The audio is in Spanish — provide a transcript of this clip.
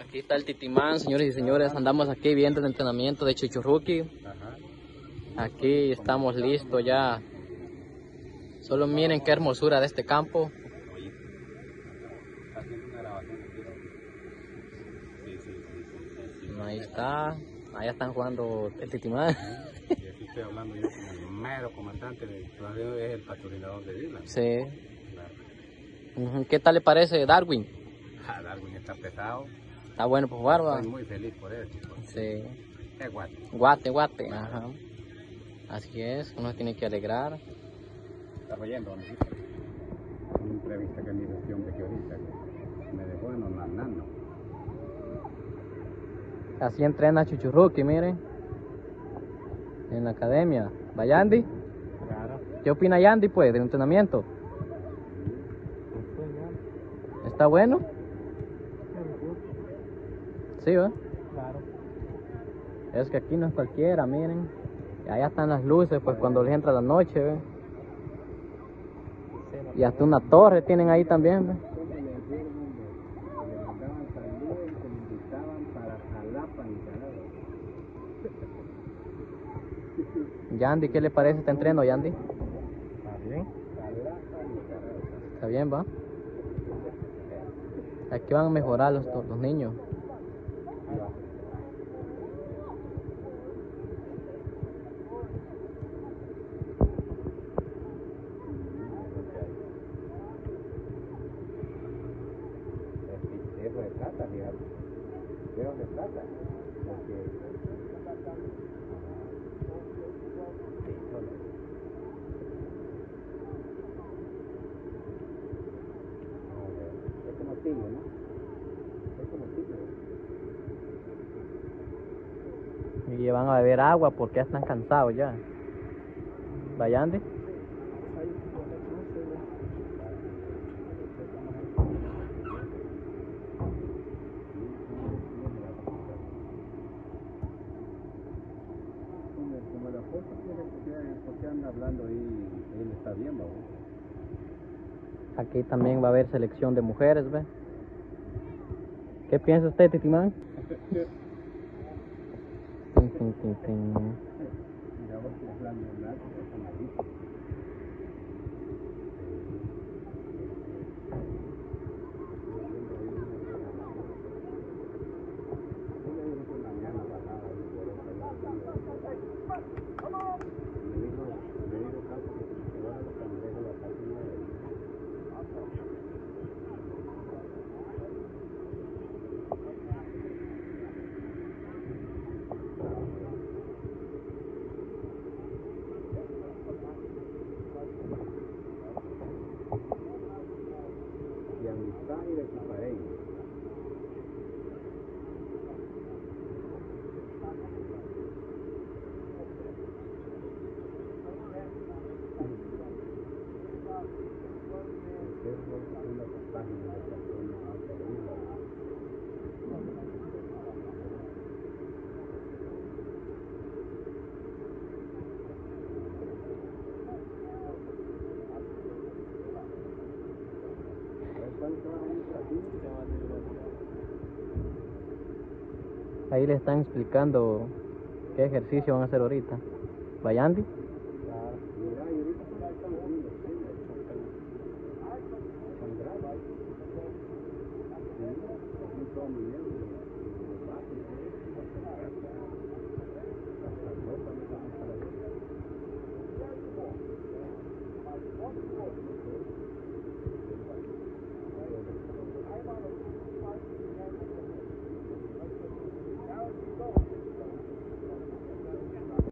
Aquí está el Titimán, señores y señores. Andamos aquí viendo el entrenamiento de Chichurruki. Aquí estamos listos ya. Solo miren qué hermosura de este campo. Ahí está. Allá están jugando el Titimán. Y aquí estoy hablando yo como el mero comandante de es el patrocinador de Dylan. Sí. ¿Qué tal le parece Darwin? Ah, Darwin está pesado. Está bueno por jugar, ¿va? Estoy muy feliz por eso. porque Sí. Es guapo. Guate, guate. Ajá. Así es, uno tiene que alegrar. Está oyendo, ¿no? Una entrevista que me hizo este hombre que ahorita me dejó en los nananos. Así entrena Chuchurruki, miren. En la academia. ¿Va Yandy? Claro. ¿Qué opina Yandy, pues, del entrenamiento? ¿Está bueno? Sí, ¿va? Claro. Es que aquí no es cualquiera, miren. Allá están las luces, pues, cuando les entra la noche, ¿ve? Y hasta una torre tienen ahí también, ¿ve? Yandy, ¿qué le parece este entreno, Yandy? ¿Está bien? ¿Está bien, va? Aquí van a mejorar los, los niños. ¿No? Es como tigre. Y van a beber agua porque ya están cansados ya. ¿Va, Yandy? Como. Aquí también va a haber selección de mujeres, ¿ve? ¿Qué piensa usted, Titimán? Tin, tin, tin, tin. Mira, vos que hablando de nada, está malito. de amistad y de su pareja. Ahí le están explicando qué ejercicio van a hacer ahorita. ¿Va, Yandy?